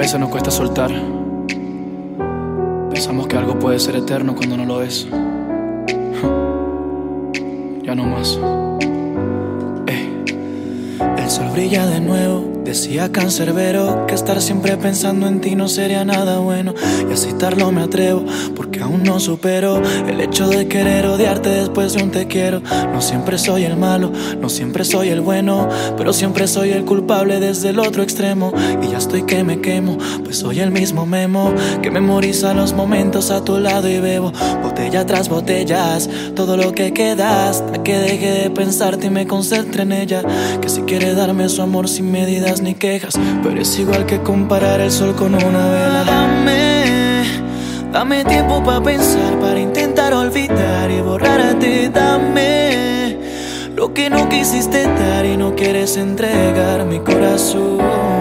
veces nos cuesta soltar. Pensamos que algo puede ser eterno cuando no lo es. Ya no más. El sol brilla de nuevo Decía Cancerbero que estar siempre pensando en ti no sería nada bueno. Y a citarlo me atrevo, porque aún no supero el hecho de querer odiarte después de un te quiero. No siempre soy el malo, no siempre soy el bueno, pero siempre soy el culpable desde el otro extremo. Y ya estoy que me quemo, pues soy el mismo memo que memoriza los momentos a tu lado y bebo botella tras botellas. Todo lo que queda hasta que deje de pensarte y me concentre en ella. Que si quiere darme su amor sin medidas ni quejas, pero es igual que comparar el sol con una vela. Dame, dame tiempo para pensar, para intentar olvidar y borrarte. Dame lo que no quisiste dar y no quieres entregar mi corazón.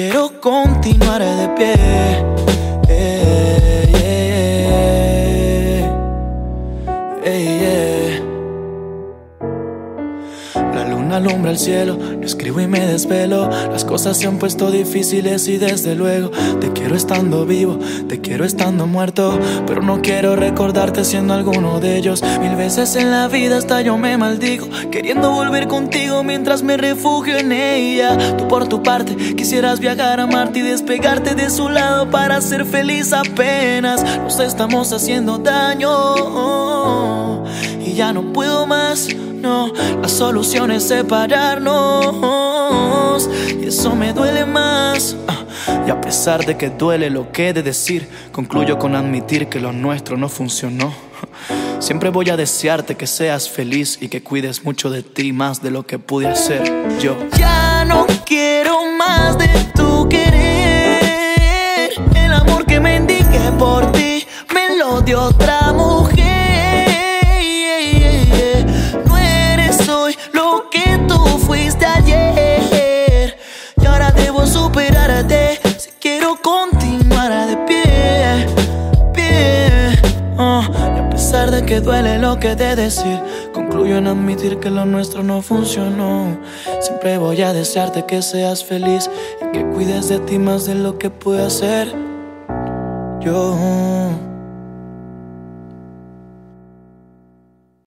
Quiero continuar de pie. Alumbra el cielo, yo escribo y me desvelo. Las cosas se han puesto difíciles y desde luego te quiero estando vivo, te quiero estando muerto. Pero no quiero recordarte siendo alguno de ellos. Mil veces en la vida hasta yo me maldigo, queriendo volver contigo mientras me refugio en ella. Tú por tu parte quisieras viajar a Marte y despegarte de su lado para ser feliz apenas. Nos estamos haciendo daño y ya no puedo más. No, la solución es separarnos y eso me duele más. Ah, y a pesar de que duele lo que he de decir, concluyo con admitir que lo nuestro no funcionó. Siempre voy a desearte que seas feliz y que cuides mucho de ti más de lo que pude hacer yo. Ya no quiero más de tu que duele lo que de decir, concluyo en admitir que lo nuestro no funcionó. Siempre voy a desearte que seas feliz y que cuides de ti más de lo que puedo hacer yo.